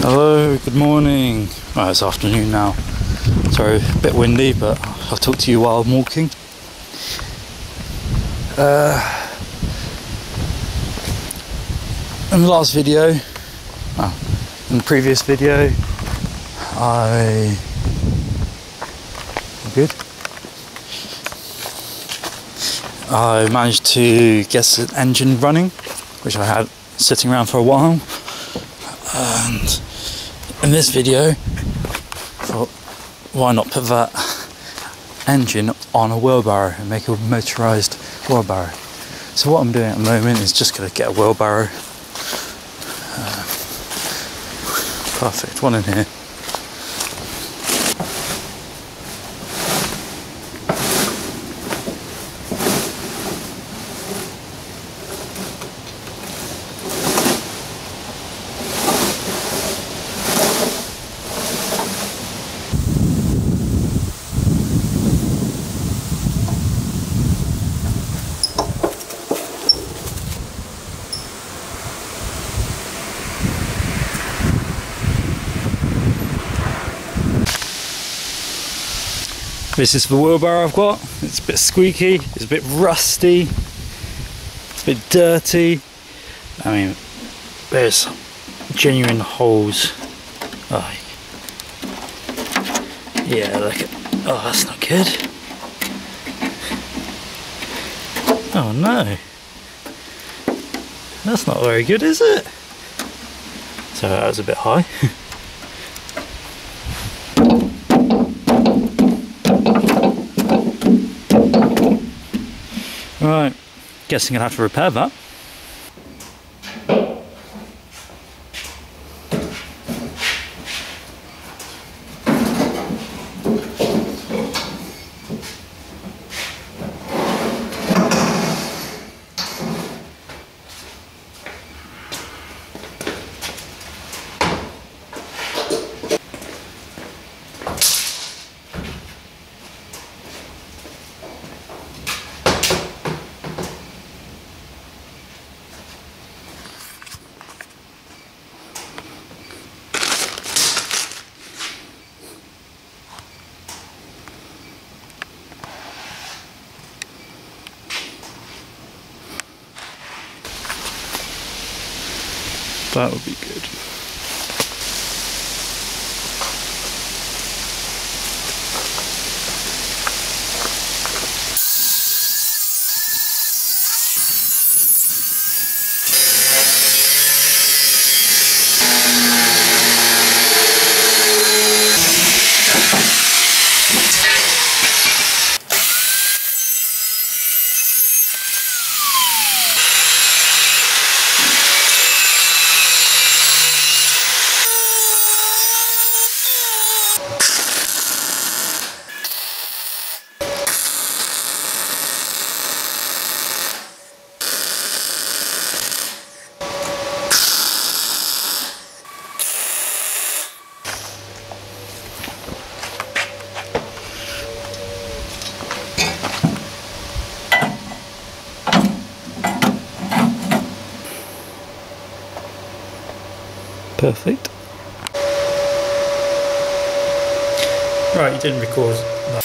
Hello, good morning. Well, it's afternoon now. Sorry, a bit windy, but I'll talk to you while I'm walking. Uh, in the last video, in the previous video, I. Good. I managed to get the engine running, which I had sitting around for a while. And in this video, thought, why not put that engine on a wheelbarrow and make a motorized wheelbarrow? So what I'm doing at the moment is just going to get a wheelbarrow. Uh, perfect, one in here. This is the wheelbarrow I've got. It's a bit squeaky, it's a bit rusty, it's a bit dirty. I mean, there's genuine holes. Oh, yeah, look at. Oh, that's not good. Oh no. That's not very good, is it? So that was a bit high. Right, guessing I'll have to repair that. That would be good. Perfect. Right, you didn't record that.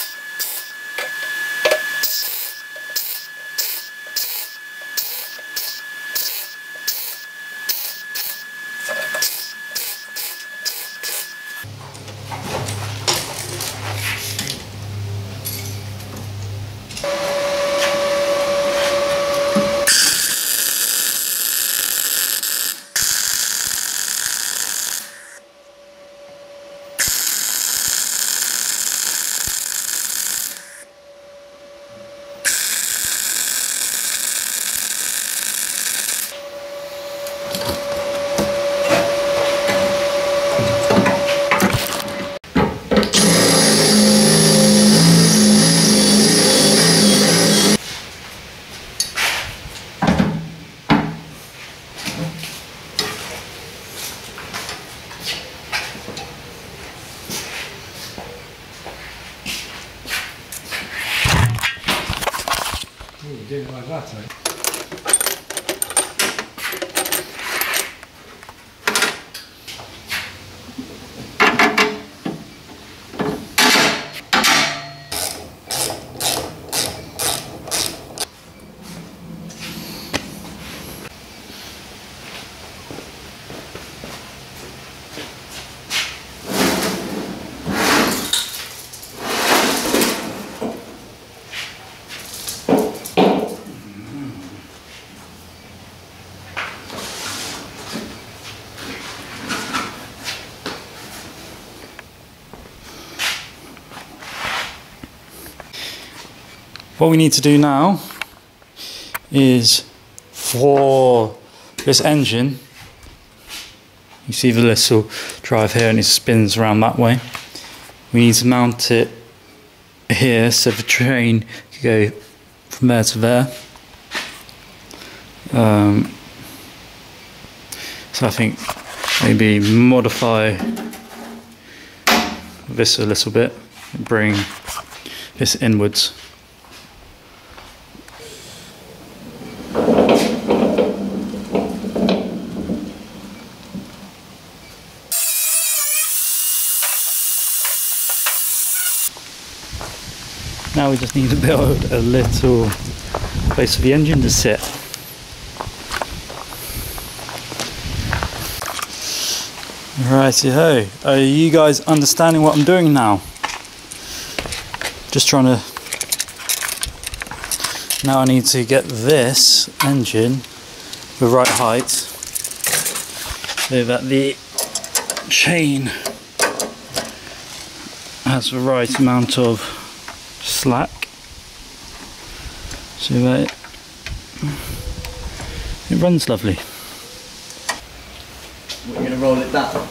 Ooh, did what we need to do now is for this engine. You see the little drive here and it spins around that way. We need to mount it here so the train can go from there to there. Um, so I think maybe modify this a little bit bring this inwards Now we just need to build a little place for the engine to sit. Righty ho. Are you guys understanding what I'm doing now? Just trying to. Now I need to get this engine the right height so that the chain has the right amount of slack so that it, it runs lovely. We're going to roll it down.